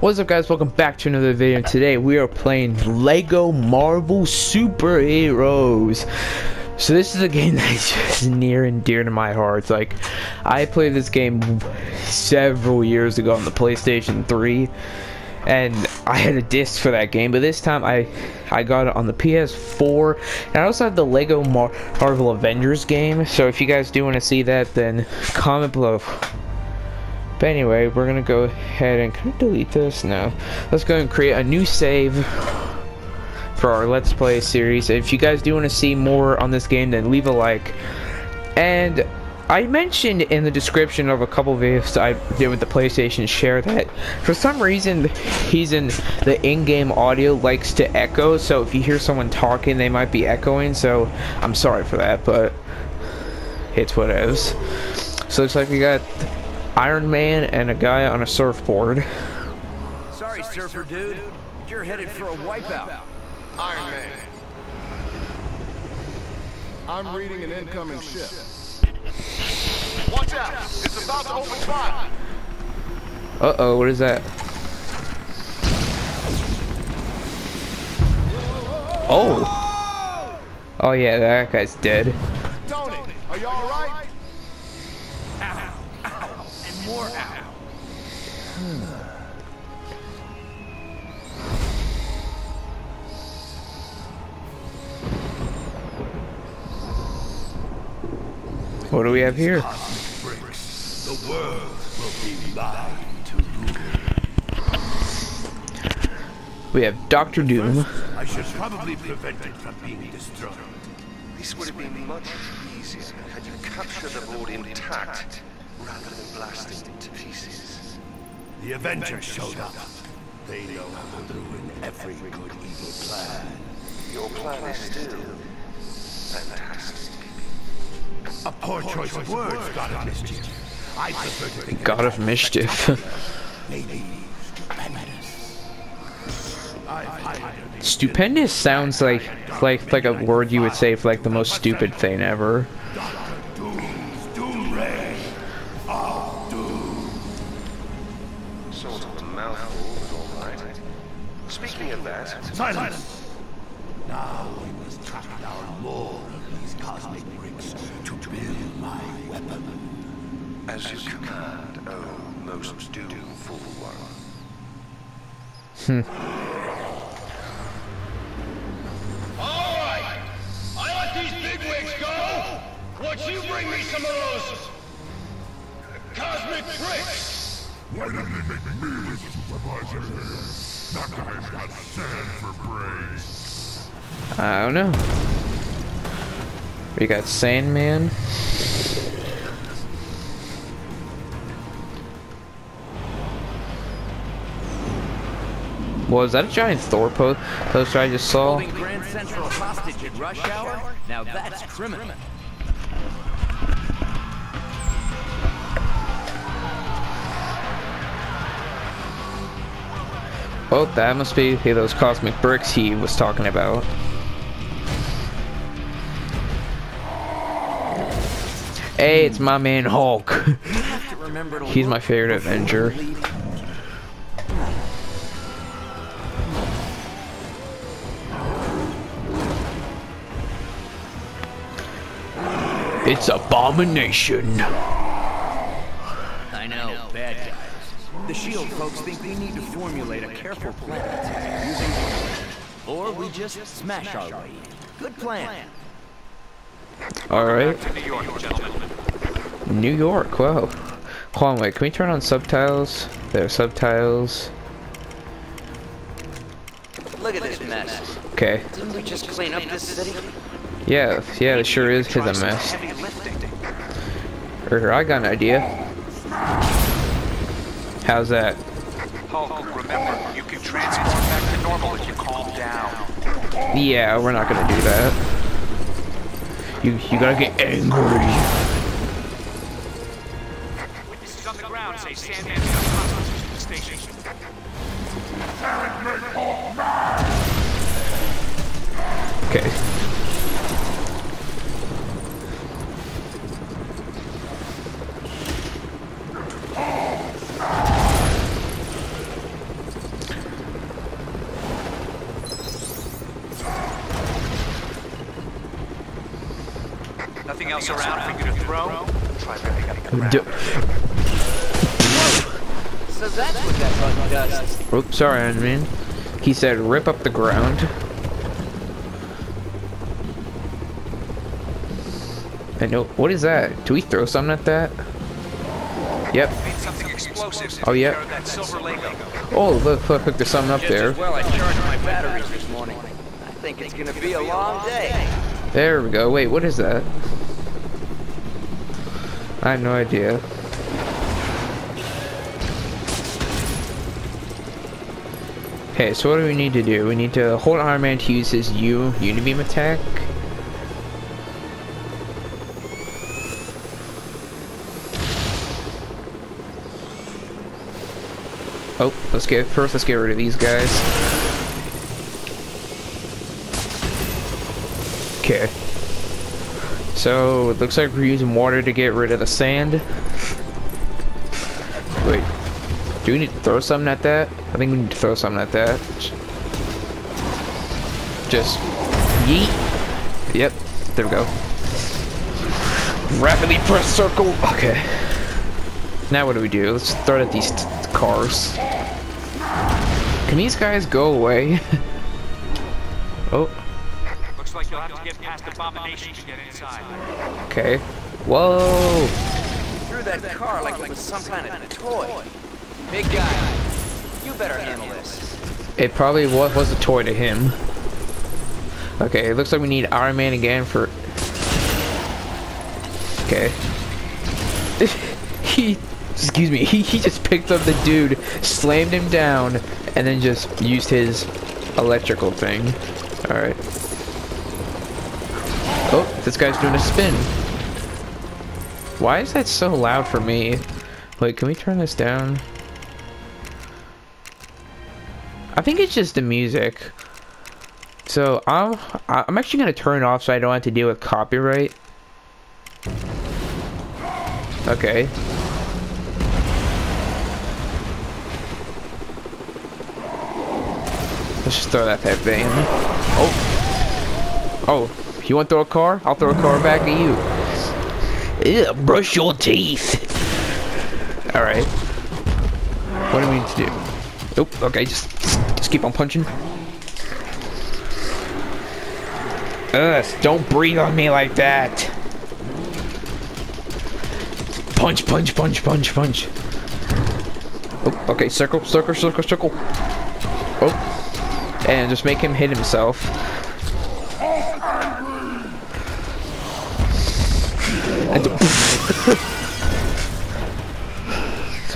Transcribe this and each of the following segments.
What's up guys, welcome back to another video. Today we are playing Lego Marvel Superheroes. So this is a game that's just near and dear to my heart. It's Like, I played this game several years ago on the PlayStation 3. And I had a disc for that game, but this time I I got it on the PS4. And I also have the Lego Mar Marvel Avengers game. So if you guys do want to see that, then comment below. But anyway, we're gonna go ahead and can I delete this? No. Let's go and create a new save for our Let's Play series. If you guys do want to see more on this game, then leave a like. And I mentioned in the description of a couple videos I did with the PlayStation Share that for some reason he's in the in-game audio likes to echo. So if you hear someone talking, they might be echoing. So I'm sorry for that, but it's what it is. So looks like we got Iron Man and a guy on a surfboard. Sorry, surfer dude. You're headed for a wipeout. Iron Man. I'm reading an incoming ship. Watch out! It's about to open fire! Uh-oh, what is that? Oh! Oh yeah, that guy's dead. Tony, are you alright? And more out. What do we have here? bricks. The world will be mine. We have Doctor Doom. I should probably prevent it from being destroyed. This would have been much easier had you captured the board intact rather than blasting it to pieces. The Avengers showed up. They know how to ruin every good evil plan. Your plan is still fantastic. A poor choice of words, God of Mischief. I prefer to think God of Mischief. maybe stupendous. I've hired a Stupendous sounds like like like a word you would say for like the most stupid thing ever. Bring me some of those... cosmic bricks! Why didn't they make me the supervisor here? That guy's got sand for brains. I don't know. We got Sandman. Was that a giant Thor po poster I just saw? Holding Grand Central hostage at rush hour? Now that's criminal. Oh, that must be those cosmic bricks he was talking about. Hey, it's my man Hulk. He's my favorite Avenger. It's Abomination. I know, bad guys. The SHIELD folks think we need to formulate a careful plan using or we just smash our way. Good plan. Alright. New York, wow. Hold on, wait, can we turn on subtitles? There are subtitles. Look at this mess. Okay. Didn't we just clean up this city? Yeah, yeah, it sure is his a mess. Er, I got an idea. How's that? Hulk, remember, you can transform back to normal if you calm down. Yeah, we're not gonna do that. You you gotta get angry. Witnesses on the ground say Sandman's got hostages at the station. Okay. So that's what that button does. Oops, sorry, I mean. He said rip up the ground. I know. What is that? Do we throw something at that? Yep. Oh, Lego. Oh, look, look, look, there's something up there. There we go. Wait, what is that? I have no idea. Okay, so what do we need to do? We need to hold Iron Man to use his U Unibeam attack. Oh, let's get first. Let's get rid of these guys. Okay. So it looks like we're using water to get rid of the sand. Wait, do we need to throw something at that? I think we need to throw something at that. Just yeet. Yep, there we go. Rapidly press circle. Okay. Now what do we do? Let's throw it at these cars. Can these guys go away? get past Abomination to get inside. okay. Whoa. Threw that car like it was some kind of toy. Big guy, you better handle this. It probably was, was a toy to him. Okay, it looks like we need Iron Man again for... Okay. he... Excuse me, he, he just picked up the dude, slammed him down, and then just used his electrical thing. Alright. This guy's doing a spin. Why is that so loud for me? Wait, can we turn this down? I think it's just the music. So I'm I'm actually gonna turn it off so I don't have to deal with copyright. Okay. Let's just throw that that thing. Oh. Oh, you want to throw a car? I'll throw a car back at you. Yeah, brush your teeth. All right. What do we need to do? Nope. Okay, just just keep on punching. Ugh, don't breathe on me like that. Punch, punch, punch, punch, punch. Oh, okay, circle, circle, circle, circle. Oh, and just make him hit himself.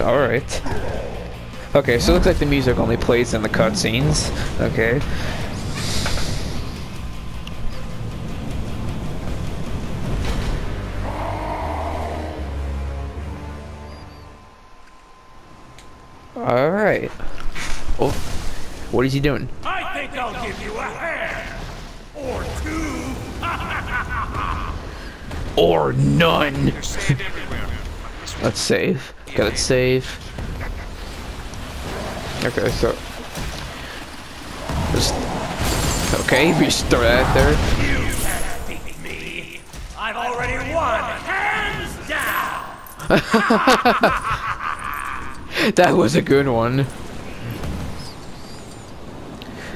All right. Okay, so it looks like the music only plays in the cutscenes. Okay. All right. Oh, what is he doing? I think I'll give you a hand. Or two. Or none. Let's save. Got it save. Okay, so just okay. We just throw that there. You can't beat me. I've already won, hands down. That was a good one.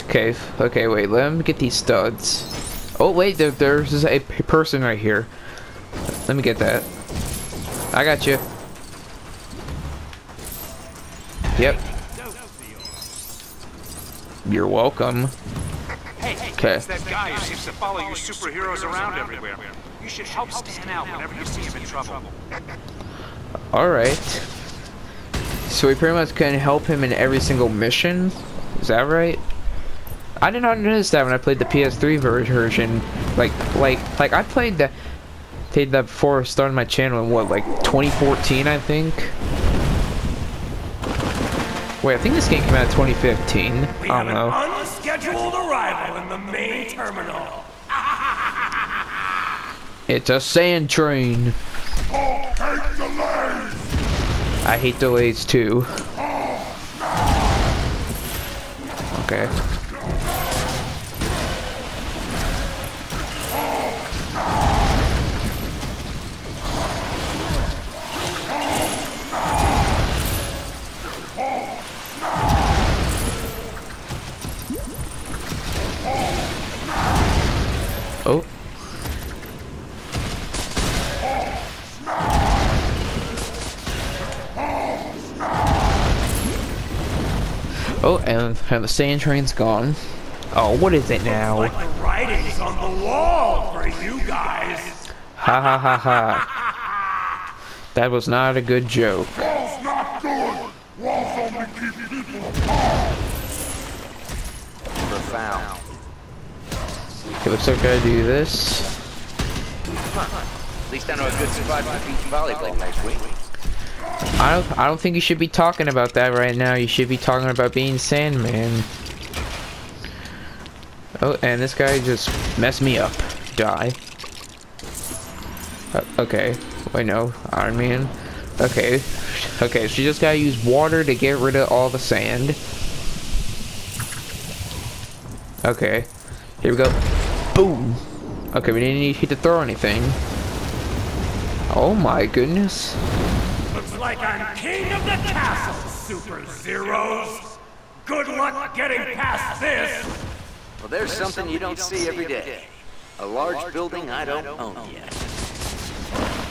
Okay, okay, wait. Let me get these studs. Oh wait, there, there's a person right here. Let me get that. I got you. Yep. You're welcome. Hey, hey, Okay. it's that guy who seems to follow you superheroes around everywhere. You should help stand out whenever you see him in trouble. Alright. So we pretty much can help him in every single mission? Is that right? I did not notice that when I played the PS3 version. Like, like, like I played the, played that before starting my channel in what, like 2014, I think. Wait, I think this game came out in 2015. We I don't know. unscheduled arrival in the main terminal. It's a sand train. Hate delays! I hate delays too. Oh, okay. Oh, and, and the sand train's gone. Oh, what is it now? Like the writing's on the wall for you guys. Ha ha ha ha. That was not a good joke. Wall's not good! Walls only keep people apart! Profound. Okay, looks like I do this. At least I know a good spot for beach volleyball next week. I don't, I don't think you should be talking about that right now. You should be talking about being Sandman. Oh, and this guy just messed me up. Die. Uh, okay. Wait, no. Iron Man. Okay. Okay, so you just gotta use water to get rid of all the sand. Okay. Here we go. Boom. Okay, we didn't need to throw anything. Oh my goodness. Looks like I'm king of the castle, Super Zeros. Good luck getting past this. Well, there's something you don't see every day. A large building I don't own yet.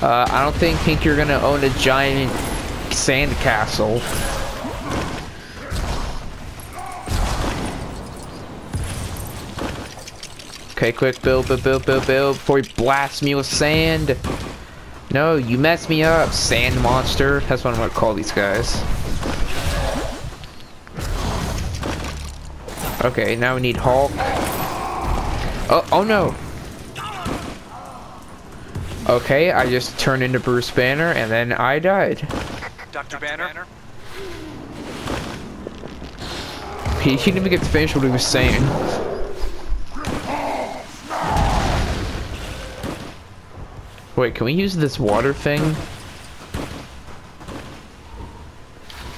Uh, I don't think, think you're gonna own a giant sand castle. Okay, quick, build, build, build, build, build, before you blast me with sand. No, you messed me up, sand monster. That's what I'm gonna call these guys. Okay, now we need Hulk. Oh, oh no. Okay, I just turned into Bruce Banner and then I died. Dr. Banner? He, he didn't even get to finish what he was saying. Wait, can we use this water thing?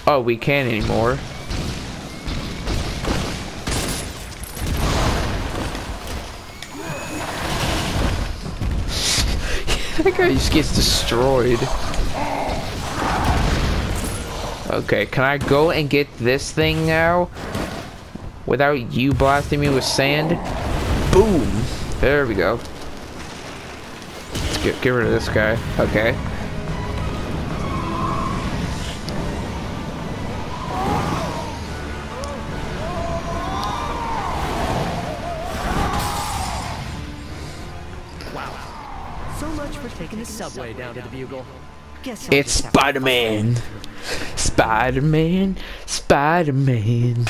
Oh, we can't anymore. that guy just gets destroyed. Okay, can I go and get this thing now? Without you blasting me with sand? Boom! There we go. Let's get, get rid of this guy. Okay. Wow. So much for taking the subway down to the Bugle. Guess I'll It's just have to- Spider-Man! Spider-Man! Spider-Man!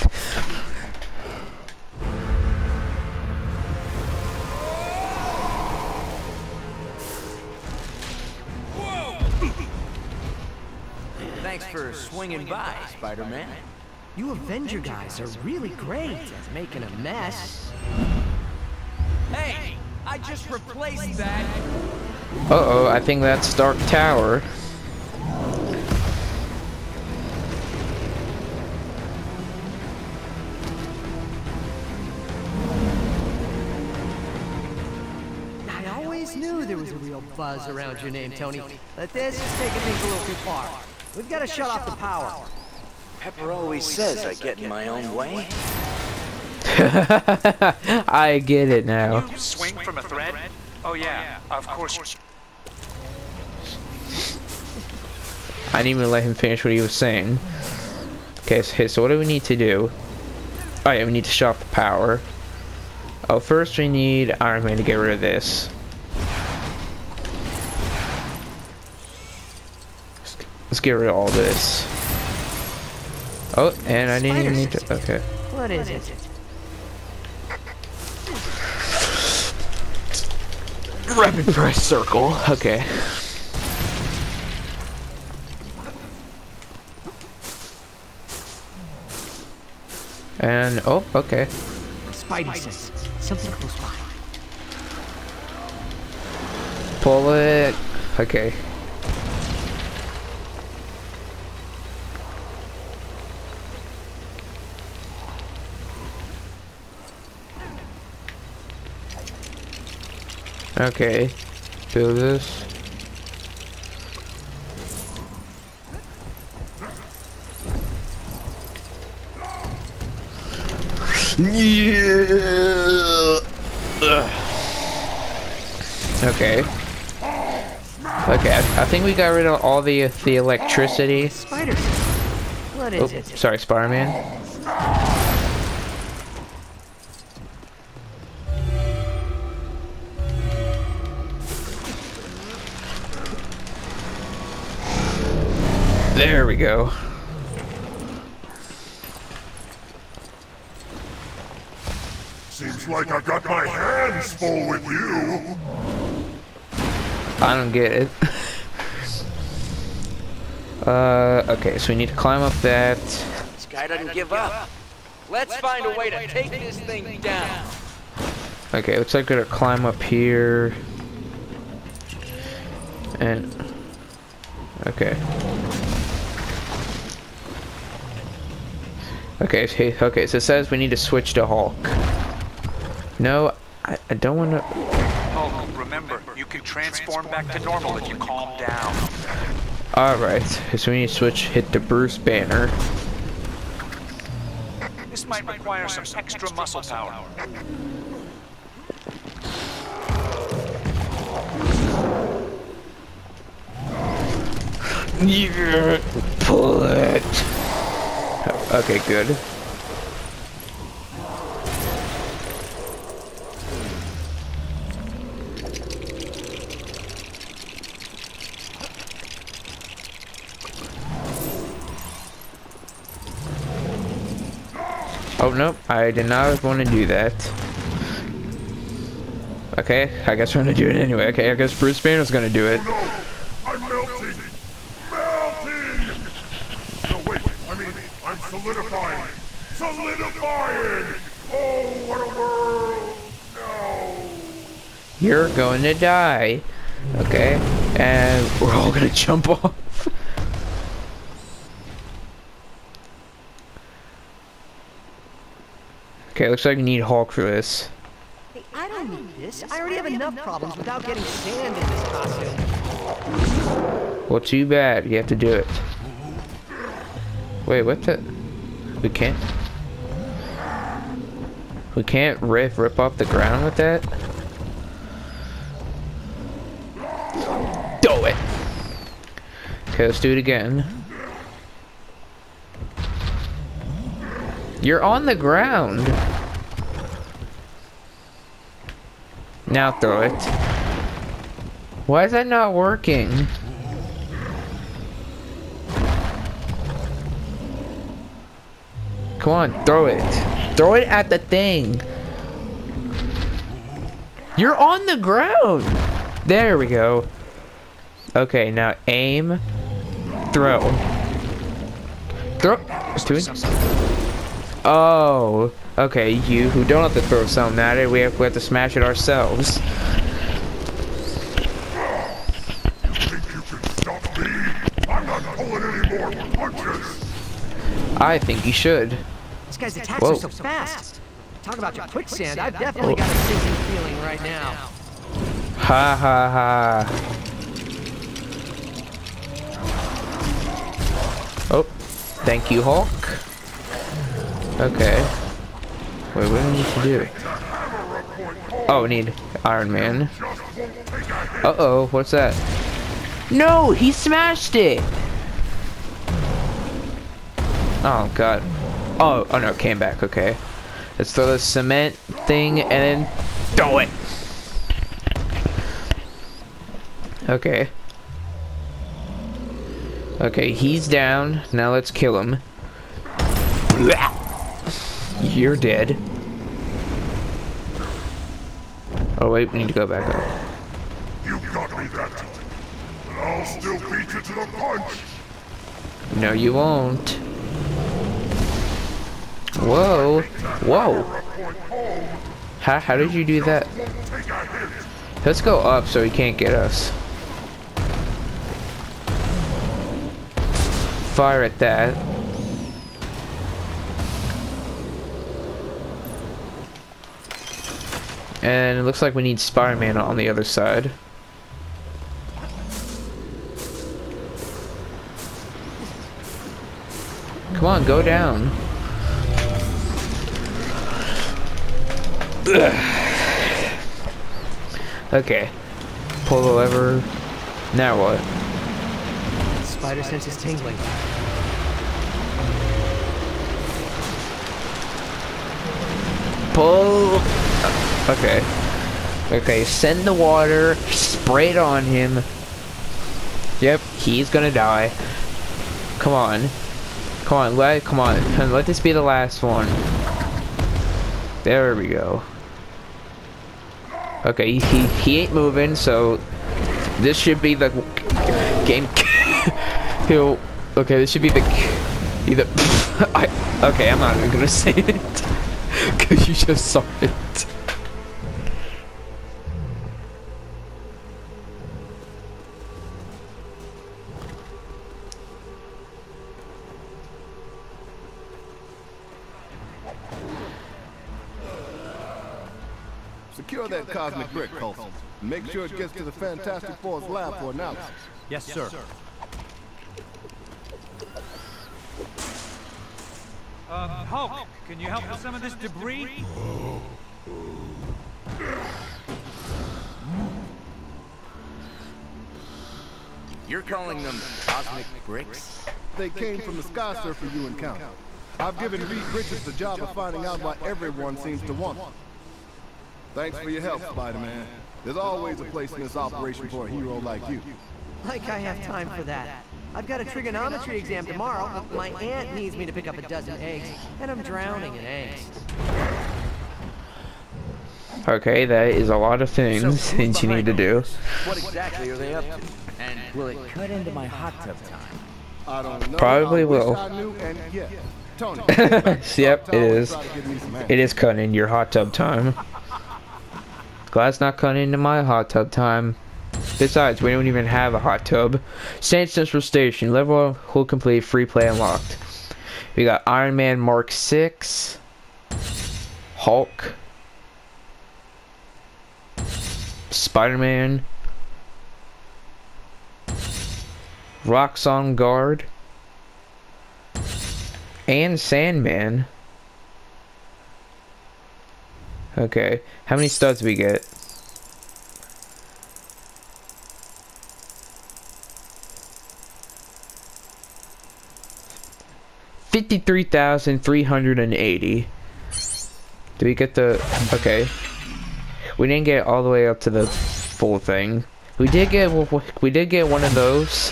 Swinging by, Spider-Man. You Avenger guys are really great at making a mess. Hey, I just replaced that. Uh-oh, I think that's Stark Tower. I always knew there was a real buzz around your name, Tony. But this is taking things a little too far. We've got to shut off the power. Pepper always says I get in my own way. I get it now. You swing from a thread? Oh yeah, of course. I didn't even let him finish what he was saying. Okay, so, so what do we need to do? Oh yeah, we need to shut off the power. Oh, first we need Iron Man to get rid of this. Let's get rid of all this. Oh, and I didn't even need to. Okay. What is it? Rapid press circle. Okay. And oh, okay. Spidey sense. Something close by. Pull it. Okay. Okay. Do this. Yeah. Okay. Okay, I, I think we got rid of all the the electricity. Spider sense. fun, Oh, it? sorry, Spider-Man. We go. Seems like I got my hands full with you. I don't get it. uh, okay, so we need to climb up that. This guy doesn't give up. Let's find a way to take this thing down. Okay, looks like we're gonna climb up here. And okay. Okay, okay, okay, so it says we need to switch to Hulk. No, I, I don't want to. Oh, remember, you can transform back to normal if you calm down. Alright, so we need to switch, hit the Bruce banner. This might require some extra muscle power. Yeah, pull it. Okay, good. Oh, nope. I did not want to do that. Okay, I guess we're gonna do it anyway. Okay, I guess Bruce Banner's gonna do it. No, I'm melting. Melting. No, wait. I mean, I'm solidifying. Solidifying. Oh, what a world. No. You're going to die. Okay, and we're all gonna jump off. okay, looks like we need Hulk for this. Hey, I don't need this. I already have enough problems without getting sand in this costume. Well, too bad. You have to do it. Wait, what the? We can't. We can't rip rip off the ground with that. Do it. Okay, let's do it again. You're on the ground. Now throw it. Why is that not working? Come on, throw it. Throw it at the thing. You're on the ground. There we go. Okay, now aim, throw. Throw. Oh, okay. You who don't have to throw something at it, we have, we have to smash it ourselves. I think you should. This guy's attacks Whoa. are so fast. Talk about your quicksand. I've definitely got a oh. sinking feeling right now. Ha ha ha. Oh, thank you, Hulk. Okay. Wait, what do we need to do? Oh, we need Iron Man. Uh-oh, what's that? No, he smashed it! Oh, God. Oh, oh no, it came back, okay. Let's throw the cement thing and then throw it! Okay. Okay, he's down. Now let's kill him. You're dead. Oh wait, we need to go back up. You got me that time. But I'll still beat you to the punch. No, you won't. Whoa. Whoa. How, how did you do that? Let's go up so he can't get us. Fire at that. And it looks like we need Spider-Man on the other side. Come on, go down. okay. Pull the lever. Now what? Spider sense is tingling. Pull. Okay. Okay, send the water, spray it on him. Yep, he's gonna die. Come on. Come on, let, come on. Let this be the last one. There we go. Okay, he, he, ain't moving, so this should be the game. He'll. Okay, this should be the. Either. I. Okay, I'm not even gonna say it. Cause you just saw it. That cosmic brick, Coulson. Make sure it gets to the Fantastic Four's lab for analysis. Yes, sir. Uh, Hulk, can you help with some of this debris? You're calling them cosmic bricks? They came from the Sky Surfer you encountered. I've given Reed Richards the job of finding out why everyone seems to want them. Thanks for your help, Spider-Man. There's always a place in this operation for a hero like you. Like I have time for that. I've got a trigonometry exam tomorrow, but my aunt needs me to pick up a dozen eggs, and I'm drowning in eggs. Okay, that is a lot of things So, things you need to do. What exactly are they up to? And will it cut into my hot tub time? I don't know. Probably will. I knew, and yeah. Tony. yep, it is. Try to give me some It is cutting in your hot tub time. Glad it's not cutting into my hot tub time. Besides, we don't even have a hot tub. Sand Central Station, level will complete, free play unlocked. We got Iron Man Mark 6, Hulk, Spider-Man, Rocks Roxxon Guard, and Sandman. Okay, how many studs we get? Fifty-three thousand three hundred and eighty. Do we get the? Okay, we didn't get all the way up to the full thing. We did get we did get one of those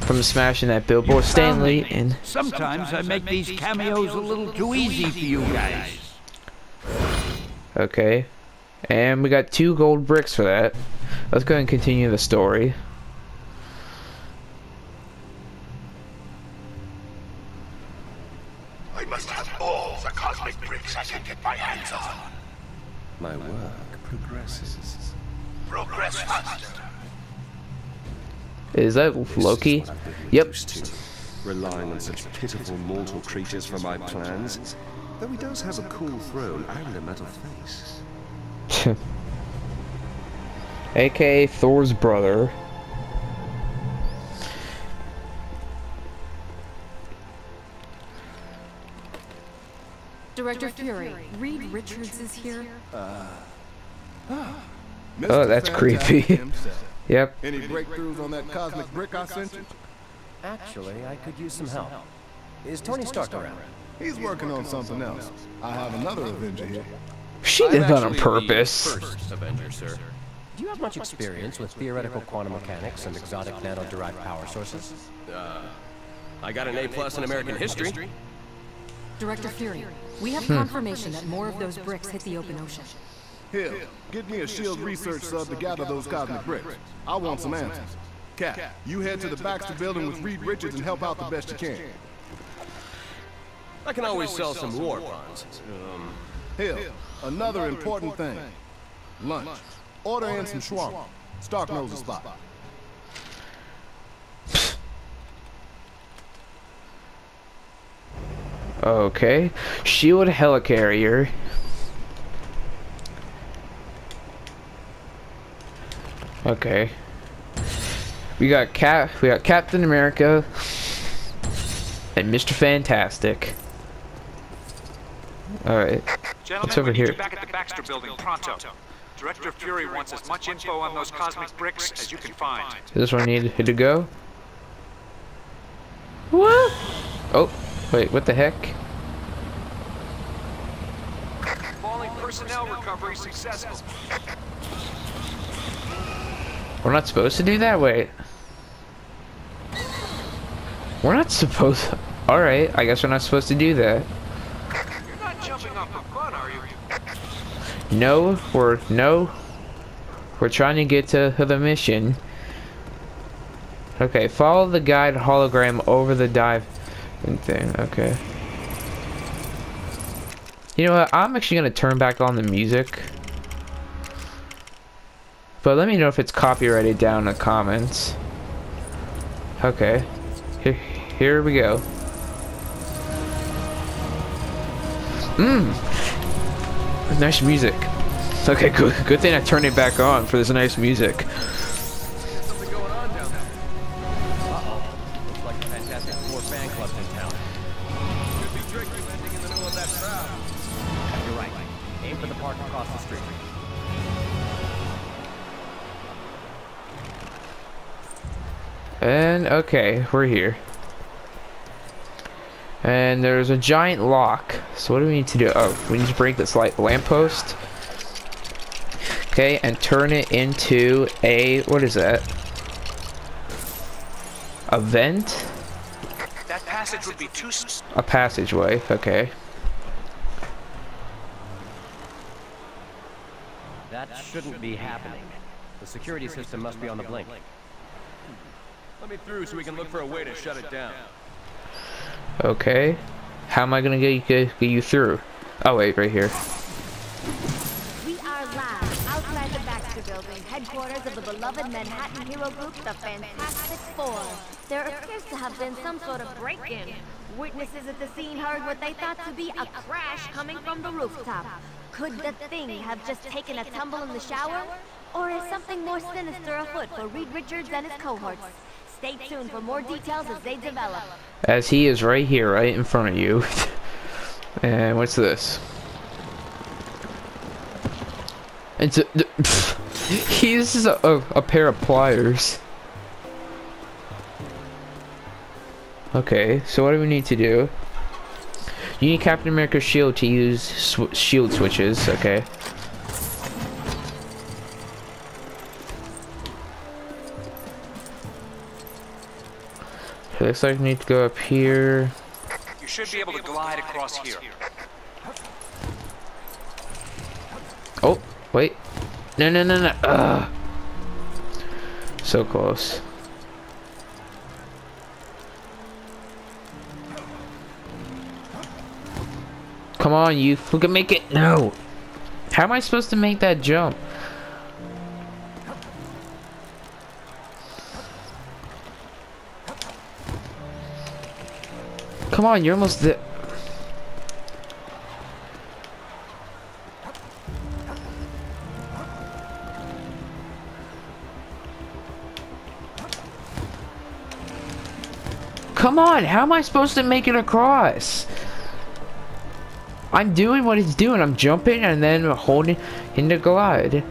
from smashing that billboard, Stan Lee, and Sometimes I make these cameos a little too easy for you guys. Okay. And we got two gold bricks for that. Let's go and continue the story. I must have all the cosmic bricks I can get my hands on. My work progresses. Progress faster. Is that Loki? What I've been Yep. relying on such pitiful mortal creatures for my plans. Though he does have a cool throne and a metal face. AKA Thor's brother. Director Fury, Reed Richards is here. Uh, oh, that's creepy. Yep. Any breakthroughs on that cosmic brick I sent you? Actually, I could use some help. Is Tony Stark around? He's working on something else. I have another Avenger here. She did that on purpose. First Avenger, sir. Do you have much experience with theoretical quantum mechanics and exotic nano-derived power sources? Uh, I got an A plus in American history. Director Fury, we have confirmation that more of those bricks hit the open ocean. Hill, get me a SHIELD research sub to gather those cosmic bricks. I want some answers. Cap, you head to the Baxter building with Reed Richards and help out the best you can. I can always sell some war bonds. Um, Hill, another important thing. Lunch. Order in some shawarma. Stark knows the spot. Okay. Shield helicarrier. Okay. We got Cap. We got Captain America and Mr. Fantastic. All right. Gentlemen, What's over we need here? you back at the Baxter building pronto. Director Fury wants as much info on those cosmic bricks as you can find. Does this where one need to go? What? Oh, wait. What the heck? Falling personnel recovery successful. We're not supposed to do that? Wait. We're not supposed Alright, I guess we're not supposed to do that. You're not jumping off for fun, are you? No, we're no. We're trying to get to the mission. Okay, follow the guide hologram over the dive thing. Okay. You know what? I'm actually gonna turn back on the music. But let me know if it's copyrighted down in the comments. Okay. Here, here we go. Mmm. Nice music. Okay, good. Good thing I turned it back on for this nice music. Something going on down there. Uh-oh. Looks like the Fantastic Four fan club's in town. Could be tricky landing in the middle of that crowd. You're right. Aim for the park across the street. And okay, we're here. And there's a giant lock. So what do we need to do? Oh, we need to break this light lamppost. Okay, and turn it into a what is that? A vent? That passage would be too s- A passageway. Okay. That shouldn't be happening. The security system must be on the blink. Let me through so we can look for a way to shut it down. Okay. How am I gonna get you, get, you through? Oh wait, right here. We are live outside the Baxter Building, headquarters of the beloved Manhattan hero group, the Fantastic Four. There appears to have been some sort of break-in. Witnesses at the scene heard what they thought to be a crash coming from the rooftop. Could the thing have just taken a tumble in the shower? Or is something more sinister afoot for Reed Richards and his cohorts? Stay tuned for more details as they develop. As he is right here, right in front of you. and what's this? It's a, he uses a, a, a pair of pliers. Okay, so what do we need to do? You need Captain America's shield to use sw shield switches, okay. It looks like we need to go up here. You should be able to glide across here. Oh, wait. No, no, no, no. Ugh. So close. Come on, you. We can make it. No. How am I supposed to make that jump? Come on, you're almost there. Come on, how am I supposed to make it across? I'm doing what it's doing. I'm jumping and then holding in the glide.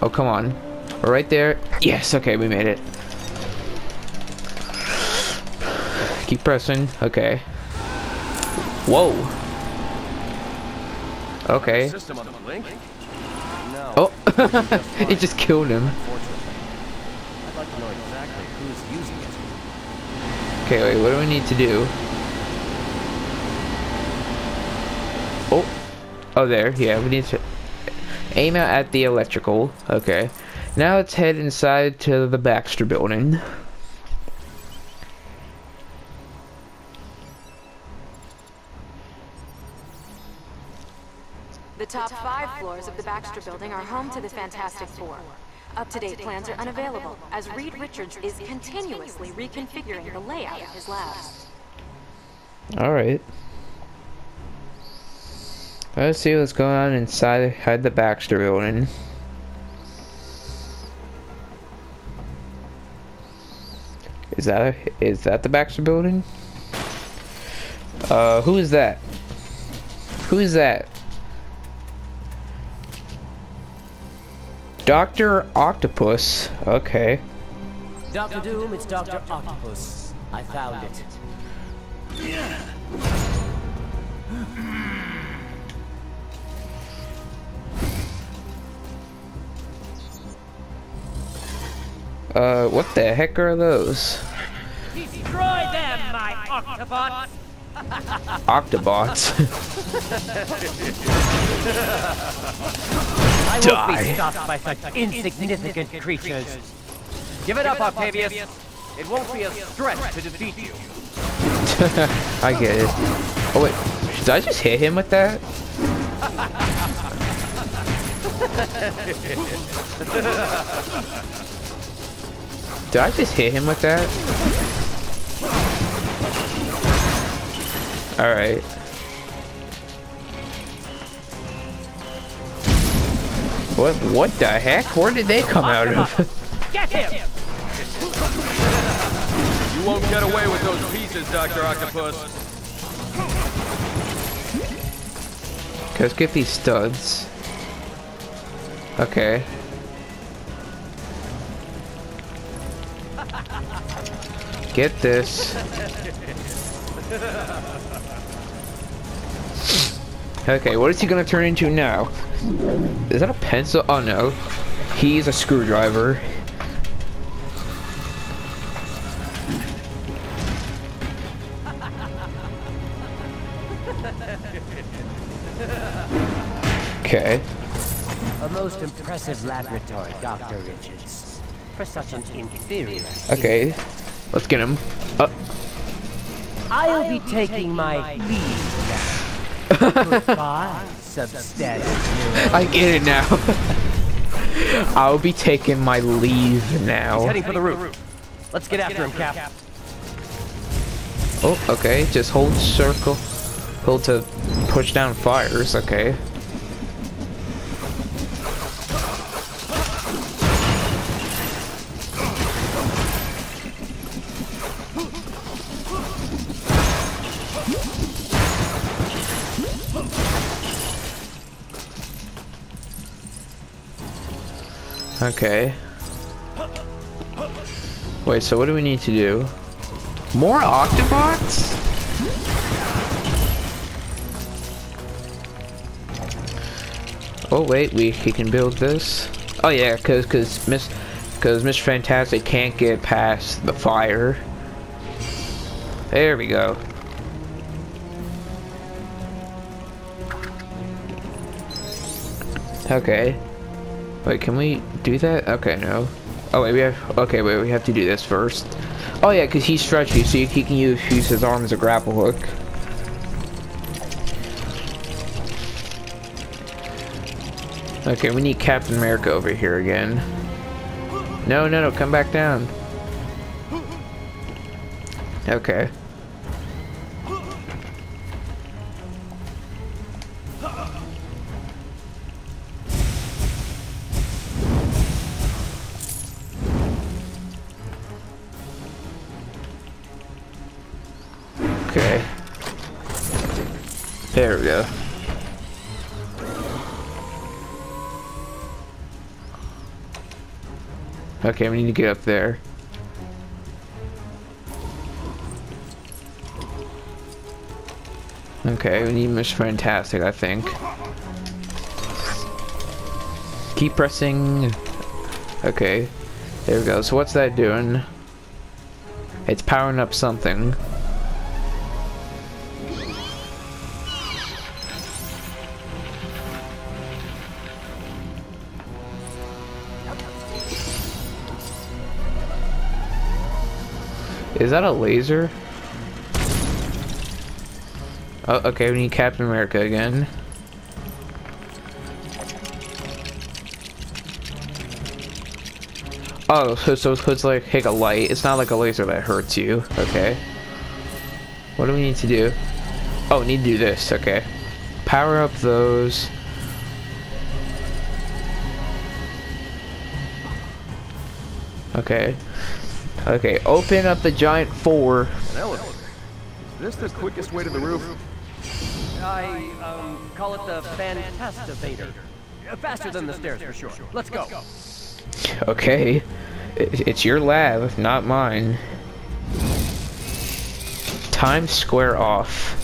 Oh, come on. Right there. Yes, okay, we made it. Keep pressing. Okay. Whoa. Okay. System on the blink? No. Oh, it just killed him. I'd like to know exactly who's using it. Okay, wait, what do we need to do? Oh, oh there, yeah, we need to aim out at the electrical. Okay, now let's head inside to the Baxter building. The top five floors of the Baxter Building are home to the Fantastic Four. Up-to-date plans are unavailable, as Reed Richards is continuously reconfiguring the layout of his labs. Alright. Let's see what's going on inside, the Baxter building. Is that is that the Baxter building? Uh, who is that? Who is that? Dr. Octopus. Okay. Dr. Doom, it's Dr. Octopus. I found it. Uh, what the heck are those? Destroy them, my Octobots! Octobots. I won't be stopped by such insignificant creatures. Give it up, Octavius. It won't be a stretch to defeat you. I get it. Oh wait, did I just hit him with that? Did I just hit him with that? Alright. What what the heck? Where did they come out of? Get him! You won't get away with those pieces, Dr. Octopus. Okay, let's get these studs. Okay. Get this. Okay, what is he gonna turn into now? Is that a pencil? Oh no. He's a screwdriver. Okay. A most impressive laboratory, Dr. Richards. For such an inferior. Okay. Let's get him. Uh, I'll be taking my leave now. Goodbye, substantive. I get it now. I'll be taking my leave He's now. heading for the roof. Let's get after him, Cap. Oh, okay. Just hold circle. Hold to push down fires. Okay. Okay. Wait, so what do we need to do? More Octobots? Oh wait, we he can build this. Oh yeah, cause cause Miss cause Miss Fantastic can't get past the fire. There we go. Okay. Wait, can we do that? Okay, no. Oh wait, we have. Okay, wait, we have to do this first. Oh yeah, cause he's stretchy, so he can use use his arm as a grapple hook. Okay, we need Captain America over here again. No, no, no, come back down. Okay. Okay, we need to get up there. Okay, we need Miss Fantastic, I think. Keep pressing. Okay, there we go. So what's that doing? It's powering up something. Is that a laser? Oh, okay, we need Captain America again. Oh, so, so, so it's like, like a light. It's not like a laser that hurts you. Okay. What do we need to do? Oh, we need to do this. Okay. Power up those. Okay. Okay, open up the giant four. An elevator. Is this the quickest way to the roof? I, um, call it the Fantastivator. Faster than the stairs, for sure. Let's go. Okay. It's your lab, not mine. Times Square off.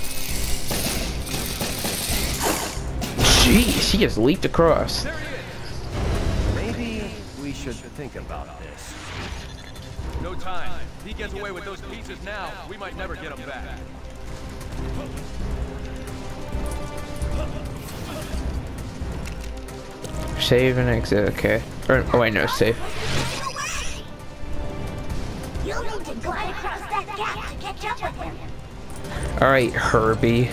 Jeez, he just leaped across. Maybe we should think about this. No time. He gets away with those pieces now, we might never get them back. Save and exit, okay. Or, oh wait, no, save. You'll need to glide across that gap to catch up with him. Alright, Herbie.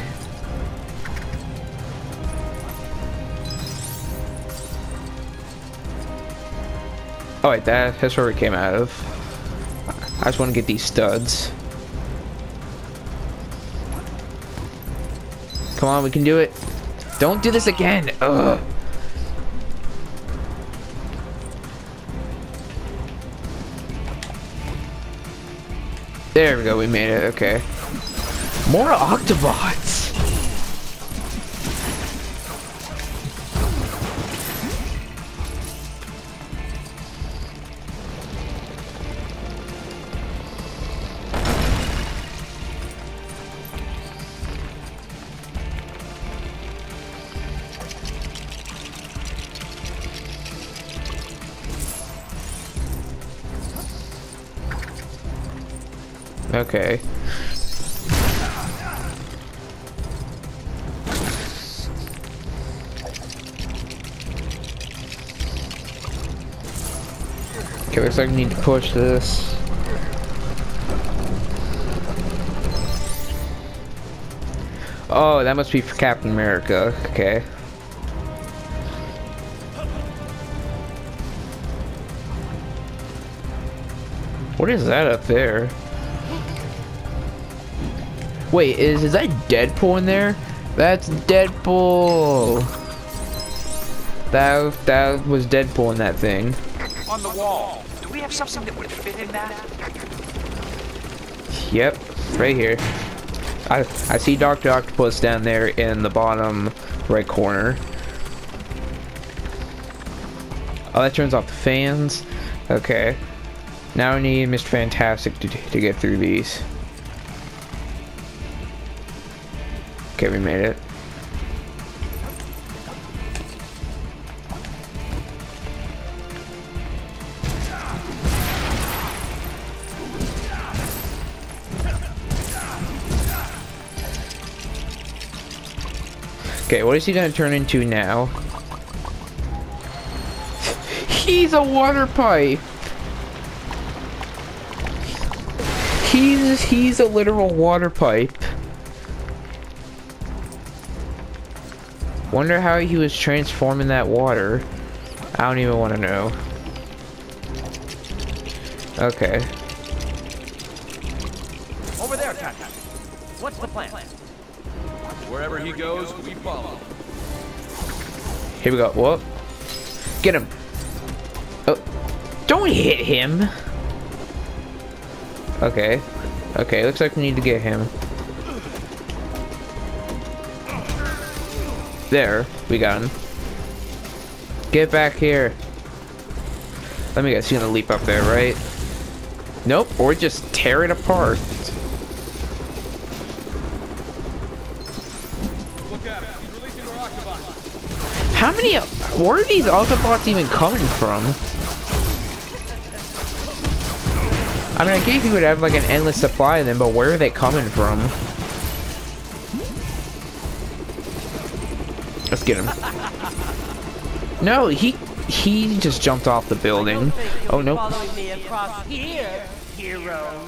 Oh wait, that, that's where we came out of. I just want to get these studs. Come on, we can do it. Don't do this again. Ugh. There we go, we made it, okay. More Octobots! Okay. Okay, looks like we need to push this. Oh, that must be for Captain America. Okay. What is that up there? Wait, is, is that Deadpool in there? That's Deadpool! That, that was Deadpool in that thing. On the wall. Do we have something that would fit in that? Yep, right here. I, I see Dr. Octopus down there in the bottom right corner. Oh, that turns off the fans. Okay. Now we need Mr. Fantastic to, to get through these. Okay, we made it. Okay, what is he gonna turn into now? He's a water pipe! He's he's a literal water pipe. Wonder how he was transforming that water. I don't even want to know. Okay. Over there, Captain. What's the plan? Wherever he goes, we follow. Here we go. Whoop. Get him. Oh. Don't hit him. Okay. Okay, looks like we need to get him. There, we got him. Get back here. Let me guess, he's gonna leap up there, right? Nope, or just tear it apart. How many, where are these Octobots even coming from? I mean, I guess you would have like an endless supply of them, but where are they coming from? Let's get him. No, he he just jumped off the building. Oh no. Following me across here, hero.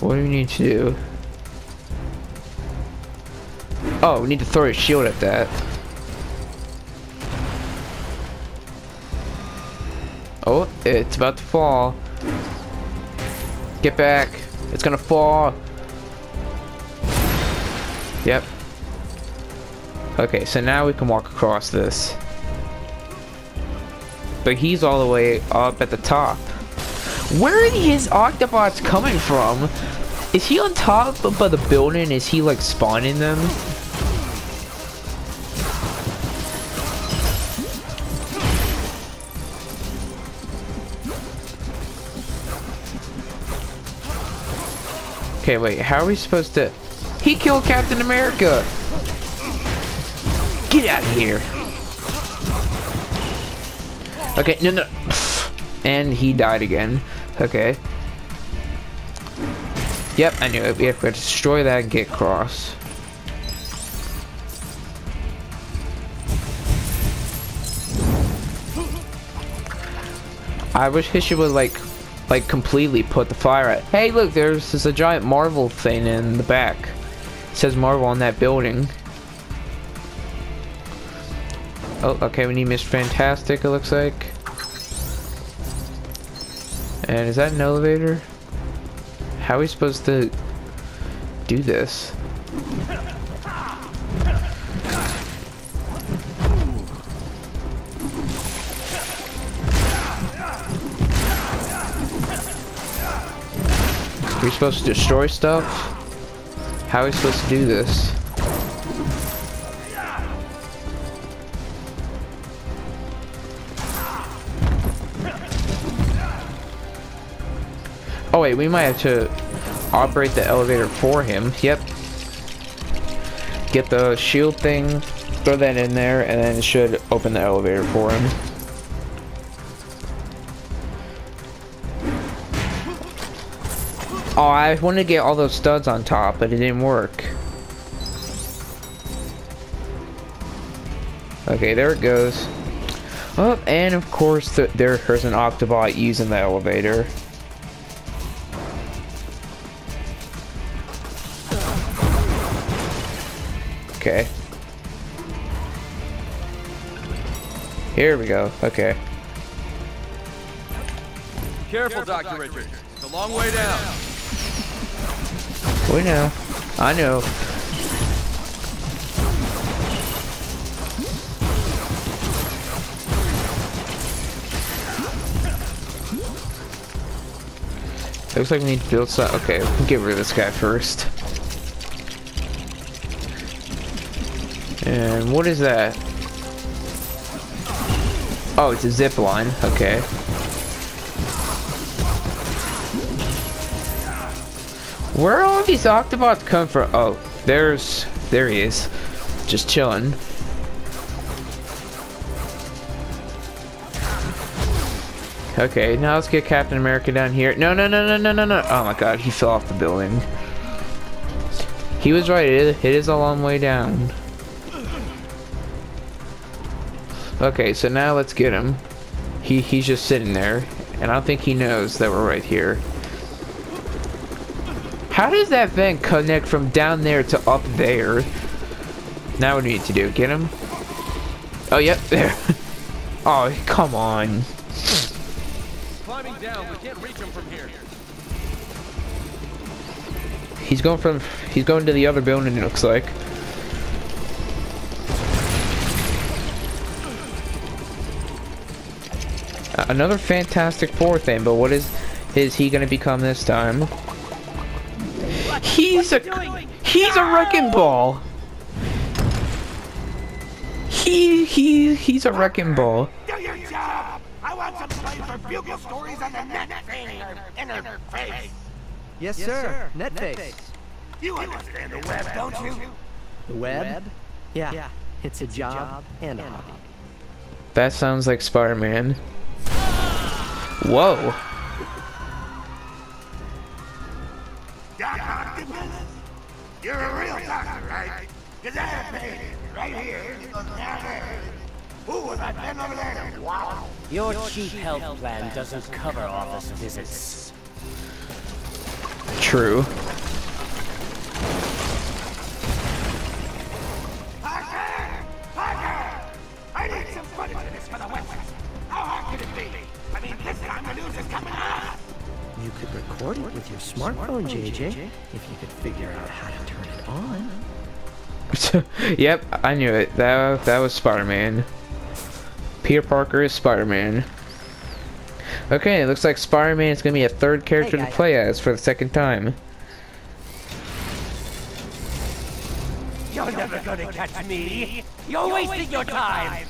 What do we need to do? Oh, we need to throw a shield at that. Oh, it's about to fall. Get back. It's gonna fall. Yep. Okay, so now we can walk across this. But he's all the way up at the top. Where are his Octobots coming from? Is he on top of the building? Is he like spawning them? Okay, wait, how are we supposed to... He killed Captain America! Get out of here. Okay, no, no. And he died again. Okay. Yep, I knew it. We have to destroy that and get cross. I wish he would like, like completely put the fire out. Hey, look, there's, there's a giant Marvel thing in the back. It says Marvel on that building. Oh, okay, we need Miss Fantastic, it looks like. And is that an elevator? How are we supposed to do this? Are we supposed to destroy stuff? How are we supposed to do this? Oh wait, we might have to operate the elevator for him. Yep. Get the shield thing, throw that in there, and then it should open the elevator for him. Oh, I wanted to get all those studs on top, but it didn't work. Okay, there it goes. Oh, and of course, the, there's an Octobot using the elevator. Okay. Here we go. Okay. Careful, Dr. Richard. It's a long way down. We know. I know. Looks like we need to build some. Okay, we'll get rid of this guy first. And what is that? Oh, it's a zip line. Okay. Where all these Octobots come from? Oh, there's, there he is. Just chilling. Okay, now let's get Captain America down here. No, no, no, no, no, no, no. Oh my god, he fell off the building. He was right, it, is a long way down. Okay, so now let's get him. He He's just sitting there, and I don't think he knows that we're right here. How does that vent connect from down there to up there? Now what do we need to do? Get him? Oh, yep, there. oh, come on. Climbing down, we can't reach him from here. He's going from, he's going to the other building, it looks like. Uh, another Fantastic Four thing, but what is, is he going to become this time? He's a, he's a wrecking ball. He, he, he's a wrecking ball. Do your job! I want some play for bugle stories on the net thing or interface. Yes, sir. Netface. You understand the web, don't you? The web? Yeah. It's a job and a hobby. That sounds like Spider-Man. Whoa. Doc Octopus? You're a real doctor, right? Cause I have paid right here. Now there. Ooh, if I'd over there, wow. Your cheap health plan doesn't cover office visits. True. Record it with your smartphone, JJ, if you could figure out how to turn it on. yep, I knew it. That that was Spider-Man. Peter Parker is Spider-Man. Okay, it looks like Spider-Man is gonna be a third character Hey, to play as for the second time. You're never gonna catch me. You're wasting your time.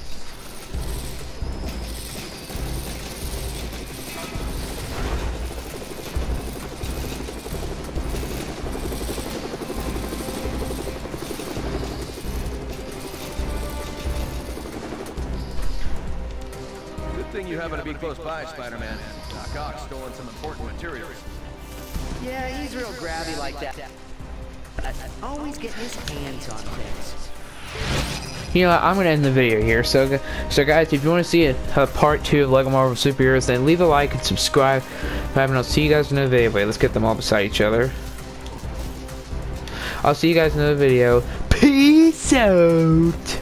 Close by, Spider-Man. Doc Ock's stolen some important materials. Yeah, he's real grabby like that. Uh, Always getting his hands on things. You know, what, I'm gonna end the video here. So, so guys, if you want to see a, a part two of Lego Marvel Superheroes, then leave a like and subscribe. If I haven't, I'll see you guys in another video. Wait, let's get them all beside each other. I'll see you guys in another video. Peace out.